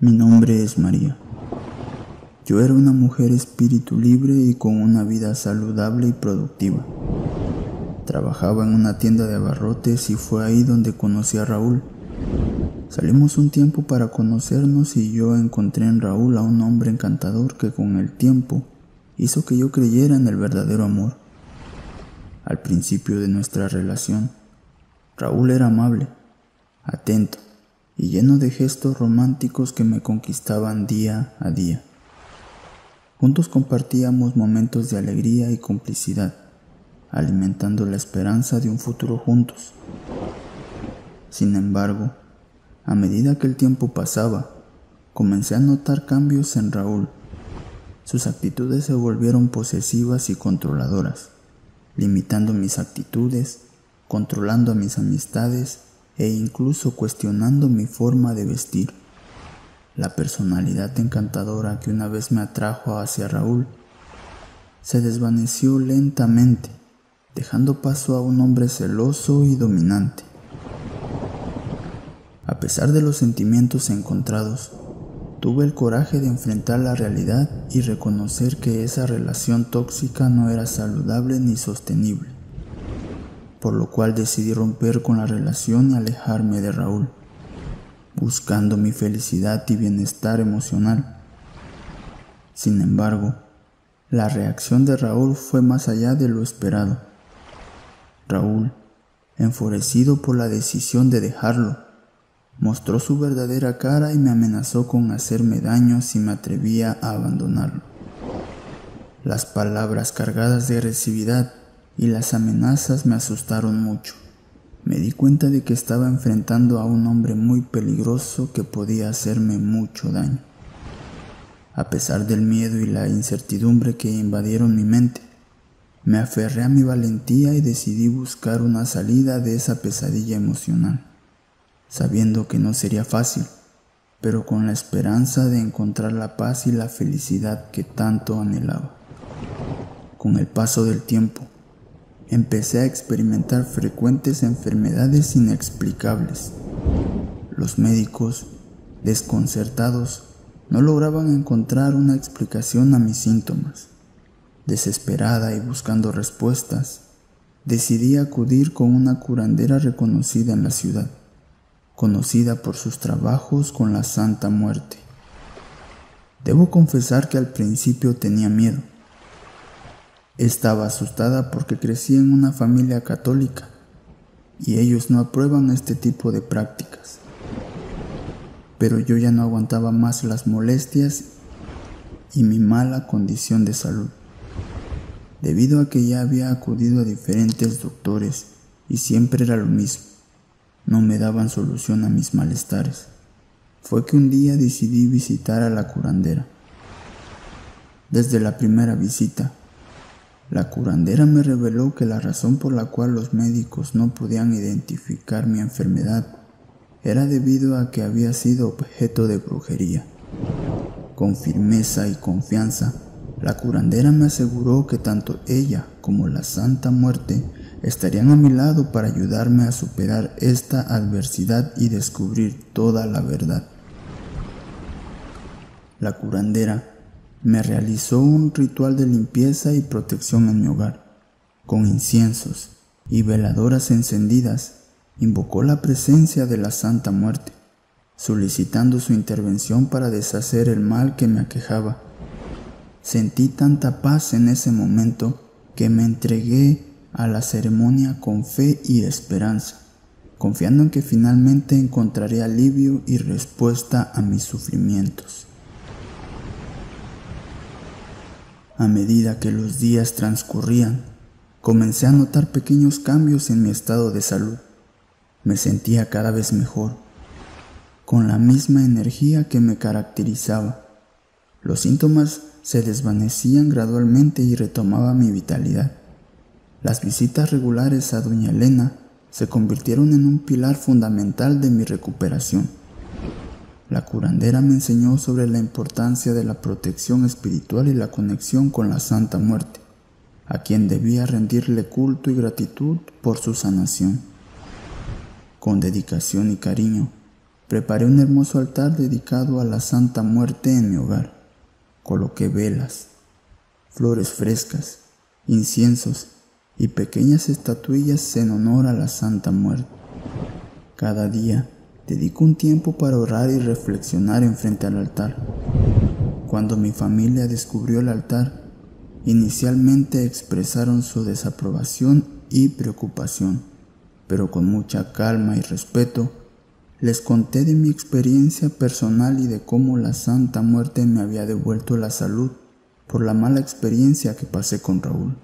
Mi nombre es María. Yo era una mujer espíritu libre y con una vida saludable y productiva. Trabajaba en una tienda de abarrotes y fue ahí donde conocí a Raúl. Salimos un tiempo para conocernos y yo encontré en Raúl a un hombre encantador que con el tiempo hizo que yo creyera en el verdadero amor. Al principio de nuestra relación, Raúl era amable, atento, y lleno de gestos románticos que me conquistaban día a día. Juntos compartíamos momentos de alegría y complicidad, alimentando la esperanza de un futuro juntos. Sin embargo, a medida que el tiempo pasaba, comencé a notar cambios en Raúl. Sus actitudes se volvieron posesivas y controladoras, limitando mis actitudes, controlando a mis amistades e incluso cuestionando mi forma de vestir. La personalidad encantadora que una vez me atrajo hacia Raúl se desvaneció lentamente, dejando paso a un hombre celoso y dominante. A pesar de los sentimientos encontrados, tuve el coraje de enfrentar la realidad y reconocer que esa relación tóxica no era saludable ni sostenible por lo cual decidí romper con la relación y alejarme de Raúl, buscando mi felicidad y bienestar emocional. Sin embargo, la reacción de Raúl fue más allá de lo esperado. Raúl, enfurecido por la decisión de dejarlo, mostró su verdadera cara y me amenazó con hacerme daño si me atrevía a abandonarlo. Las palabras cargadas de agresividad y las amenazas me asustaron mucho. Me di cuenta de que estaba enfrentando a un hombre muy peligroso que podía hacerme mucho daño. A pesar del miedo y la incertidumbre que invadieron mi mente, me aferré a mi valentía y decidí buscar una salida de esa pesadilla emocional, sabiendo que no sería fácil, pero con la esperanza de encontrar la paz y la felicidad que tanto anhelaba. Con el paso del tiempo, empecé a experimentar frecuentes enfermedades inexplicables. Los médicos, desconcertados, no lograban encontrar una explicación a mis síntomas. Desesperada y buscando respuestas, decidí acudir con una curandera reconocida en la ciudad, conocida por sus trabajos con la Santa Muerte. Debo confesar que al principio tenía miedo estaba asustada porque crecí en una familia católica y ellos no aprueban este tipo de prácticas. Pero yo ya no aguantaba más las molestias y mi mala condición de salud. Debido a que ya había acudido a diferentes doctores y siempre era lo mismo, no me daban solución a mis malestares. Fue que un día decidí visitar a la curandera. Desde la primera visita, la curandera me reveló que la razón por la cual los médicos no podían identificar mi enfermedad era debido a que había sido objeto de brujería. Con firmeza y confianza, la curandera me aseguró que tanto ella como la Santa Muerte estarían a mi lado para ayudarme a superar esta adversidad y descubrir toda la verdad. La curandera me realizó un ritual de limpieza y protección en mi hogar. Con inciensos y veladoras encendidas, invocó la presencia de la Santa Muerte, solicitando su intervención para deshacer el mal que me aquejaba. Sentí tanta paz en ese momento que me entregué a la ceremonia con fe y esperanza, confiando en que finalmente encontraré alivio y respuesta a mis sufrimientos. A medida que los días transcurrían, comencé a notar pequeños cambios en mi estado de salud. Me sentía cada vez mejor, con la misma energía que me caracterizaba. Los síntomas se desvanecían gradualmente y retomaba mi vitalidad. Las visitas regulares a doña Elena se convirtieron en un pilar fundamental de mi recuperación. La curandera me enseñó sobre la importancia de la protección espiritual y la conexión con la Santa Muerte, a quien debía rendirle culto y gratitud por su sanación. Con dedicación y cariño, preparé un hermoso altar dedicado a la Santa Muerte en mi hogar. Coloqué velas, flores frescas, inciensos y pequeñas estatuillas en honor a la Santa Muerte. Cada día dedico un tiempo para orar y reflexionar en frente al altar. Cuando mi familia descubrió el altar, inicialmente expresaron su desaprobación y preocupación, pero con mucha calma y respeto les conté de mi experiencia personal y de cómo la Santa Muerte me había devuelto la salud por la mala experiencia que pasé con Raúl.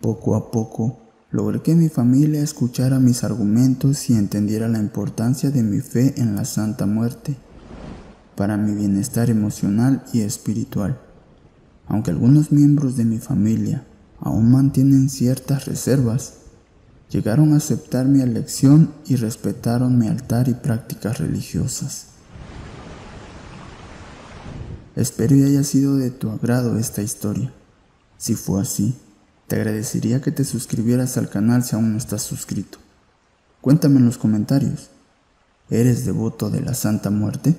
Poco a poco logré que mi familia escuchara mis argumentos y entendiera la importancia de mi fe en la Santa Muerte para mi bienestar emocional y espiritual. Aunque algunos miembros de mi familia aún mantienen ciertas reservas, llegaron a aceptar mi elección y respetaron mi altar y prácticas religiosas. Espero y haya sido de tu agrado esta historia. Si fue así, te agradecería que te suscribieras al canal si aún no estás suscrito. Cuéntame en los comentarios, ¿eres devoto de la Santa Muerte?